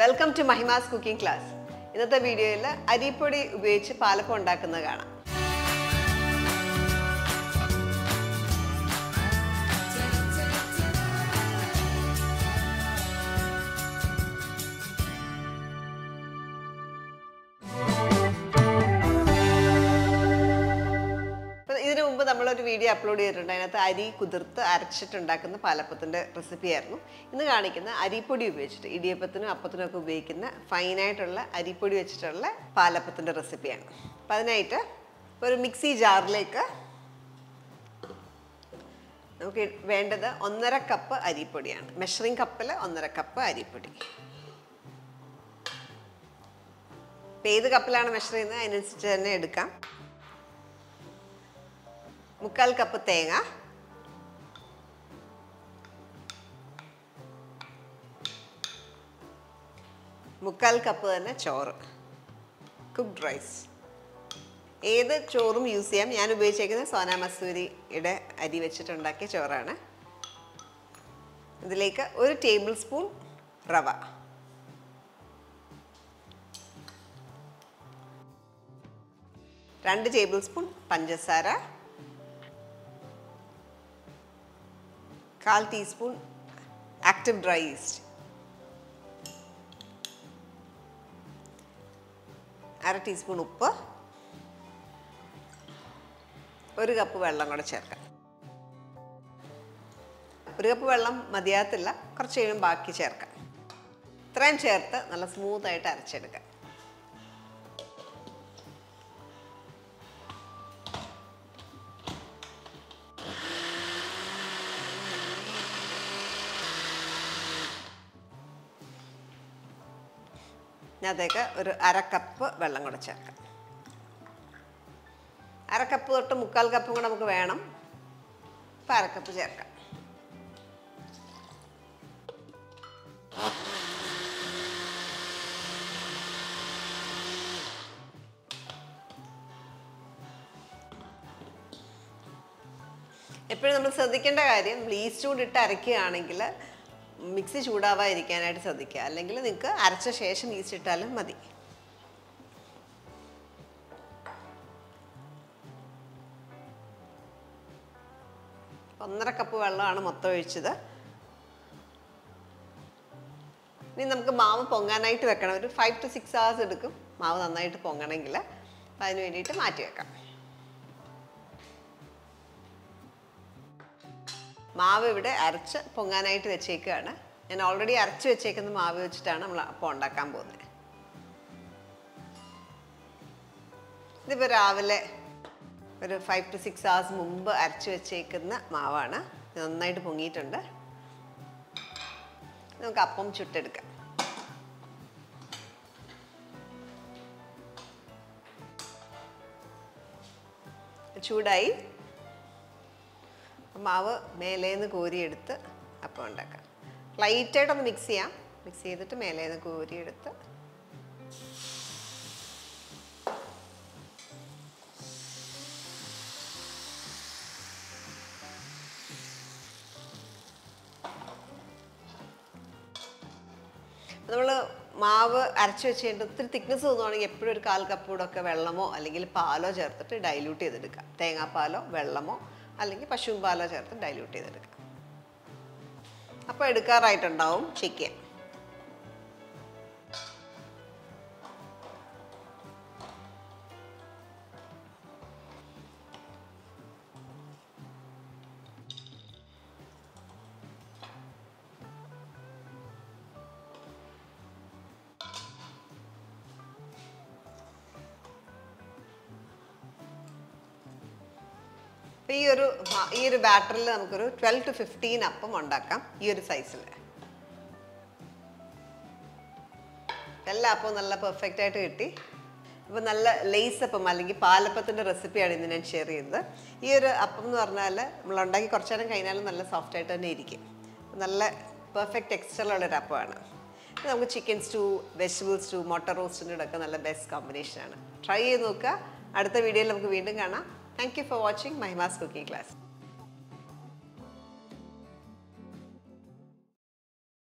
Welcome to Mahima's cooking class ഇന്നത്തെ വീഡിയോയിൽ അരിപ്പൊടി ഉപയോഗിച്ച് പാലപ്പം ഉണ്ടാക്കുന്നത് കാണാം. വീഡിയോ അപ്ലോഡ് ചെയ്തിട്ടുണ്ട്. അതിനകത്ത് അരി കുതിർത്ത് അരച്ചിട്ടുണ്ടാക്കുന്ന പാലപ്പത്തിന്റെ റെസിപ്പി ആയിരുന്നു. ഇന്ന് കാണിക്കുന്ന അരിപ്പൊടി ഉപയോഗിച്ചിട്ട് ഇടിയപ്പത്തിനും അപ്പത്തിനും ഒക്കെ ഉപയോഗിക്കുന്ന ഫൈനായിട്ടുള്ള അരിപ്പൊടി വെച്ചിട്ടുള്ള പാലപ്പത്തിന്റെ റെസിപ്പിയാണ് അപ്പം അതിനായിട്ട് ഒരു മിക്സി ജാറിലേക്ക് നമുക്ക് വേണ്ടത് ഒന്നര കപ്പ് അരിപ്പൊടിയാണ്. മെഷറിംഗ് കപ്പിൽ ഒന്നര കപ്പ് അരിപ്പൊടി. ഇപ്പം ഏത് കപ്പിലാണ് മെഷർ ചെയ്യുന്നത്? അതിനനുസരിച്ച് തന്നെ എടുക്കാം. മുക്കാൽ കപ്പ് തേങ്ങ മുക്കാൽ കപ്പ് തന്നെ ചോറ് കുക്ക്ഡ് റൈസ് ഏത് ചോറും യൂസ് ചെയ്യാം. ഞാൻ ഉപയോഗിച്ചേക്കുന്നത് സോന മസൂരിയുടെ അരി വെച്ചിട്ടുണ്ടാക്കിയ ചോറാണ്. ഇതിലേക്ക് ഒരു ടേബിൾ സ്പൂൺ റവ. രണ്ട് ടേബിൾ സ്പൂൺ പഞ്ചസാര. കാൽ ടീസ്പൂൺ ആക്റ്റീവ് ഡ്രൈ ഈസ്റ്റ്. അര ടീസ്പൂൺ ഉപ്പ്. ഒരു കപ്പ് വെള്ളം കൂടെ ചേർക്കാം. ഒരു കപ്പ് വെള്ളം മതിയാകത്തില്ല. കുറച്ച് കഴിയുമ്പോൾ ബാക്കി ചേർക്കാം. ഇത്രയും ചേർത്ത് നല്ല സ്മൂത്തായിട്ട് അരച്ചെടുക്കാം. അതിനകത്തേക്ക് ഒരു അരക്കപ്പ് കപ്പ് വെള്ളം കൂടെ ചേർക്കാം. അരക്കപ്പ് കപ്പ് തൊട്ട് മുക്കാൽ കപ്പും കൂടെ നമുക്ക് വേണം. അപ്പം അരക്കപ്പ് കപ്പ് ചേർക്കാം. എപ്പോഴും നമ്മൾ ശ്രദ്ധിക്കേണ്ട കാര്യം ബ്ലീച്ച് ചൂട് ഇട്ട് അരയ്ക്കുകയാണെങ്കിൽ മിക്സി ചൂടാവാതിരിക്കാനായിട്ട് ശ്രദ്ധിക്കുക. അല്ലെങ്കിൽ നിങ്ങൾക്ക് അരച്ച ശേഷം ഈസ്റ്റ് ഇട്ടാലും മതി. ഒന്നര കപ്പ് വെള്ളമാണ് മൊത്തം ഒഴിച്ചത്. ഇനി നമുക്ക് മാവ് പൊങ്ങാനായിട്ട് വെക്കണം. ഒരു ഫൈവ് ടു സിക്സ് അവേഴ്സ് എടുക്കും. മാവ് നന്നായിട്ട് പൊങ്ങണമെങ്കിൽ. അപ്പം അതിന് വേണ്ടിയിട്ട് മാറ്റി വെക്കാം. മാവ് ഇവിടെ അരച്ച് പൊങ്ങാനായിട്ട് വെച്ചേക്കുകയാണ് ഞാൻ ഓൾറെഡി അരച്ച് വെച്ചേക്കുന്ന മാവ് വെച്ചിട്ടാണ് നമ്മൾ അപ്പം ഉണ്ടാക്കാൻ പോകുന്നത്. ഇതിപ്പോൾ രാവിലെ ഒരു ഫൈവ് ടു സിക്സ് അവേഴ്സ് മുമ്പ് അരച്ച് വെച്ചേക്കുന്ന മാവാണ്. നന്നായിട്ട് പൊങ്ങിയിട്ടുണ്ട്. നമുക്ക് അപ്പം ചുട്ടെടുക്കാം. ചൂടായി. മാവ് മേലേന്ന് കോരിയെടുത്ത് അപ്പം ഉണ്ടാക്കാം. ലൈറ്റായിട്ടൊന്ന് മിക്സ് ചെയ്യാം. മിക്സ് ചെയ്തിട്ട് മേലേന്ന് കോരിയെടുത്ത്. നമ്മൾ മാവ് അരച്ച് വെച്ച് കഴിഞ്ഞിട്ട് ഒത്തിരി തിക്നെസ് തോന്നുവാണെങ്കിൽ എപ്പോഴും ഒരു കാൽ കപ്പൂടൊക്കെ വെള്ളമോ അല്ലെങ്കിൽ പാലോ ചേർത്തിട്ട് ഡൈല്യൂട്ട് ചെയ്തെടുക്കാം. തേങ്ങാപ്പാലോ വെള്ളമോ അല്ലെങ്കിൽ പശുവും പാലോ ചേർത്ത് ഡൈല്യൂട്ട് ചെയ്തെടുക്കാം. അപ്പോൾ എടുക്കാറായിട്ടുണ്ടാവും ചെക്ക് അപ്പോൾ ഈ ഒരു ഈ ഒരു ബാറ്ററിൽ നമുക്കൊരു ട്വൽവ് ടു ഫിഫ്റ്റീൻ അപ്പം ഉണ്ടാക്കാം ഈ ഒരു സൈസിൽ എല്ലാ അപ്പവും നല്ല പെർഫെക്റ്റ് ആയിട്ട് കിട്ടി. അപ്പോൾ നല്ല ലേസ് അപ്പം അല്ലെങ്കിൽ പാലപ്പത്തിന്റെ റെസിപ്പിയാണ് ഇന്ന് ഞാൻ ഷെയർ ചെയ്യുന്നത്. ഈ ഒരു അപ്പം എന്ന് പറഞ്ഞാൽ നമ്മൾ ഉണ്ടാക്കി കുറച്ച് നേരം കഴിഞ്ഞാലും നല്ല സോഫ്റ്റ് ആയിട്ട് തന്നെ ഇരിക്കും. നല്ല പെർഫെക്റ്റ് ടെക്സ്ചറിലുള്ള ഒരു അപ്പമാണ്. നമുക്ക് ചിക്കൻ സ്റ്റൂ വെജിറ്റബിൾ സ്റ്റൂ മുട്ട റോസ്റ്റിന്റെ ഒക്കെ നല്ല ബെസ്റ്റ് കോമ്പിനേഷനാണ് ട്രൈ ചെയ്ത് നോക്കുക. അടുത്ത വീഡിയോയിൽ നമുക്ക് വീണ്ടും കാണാം. Thank you for watching Mahima's cooking class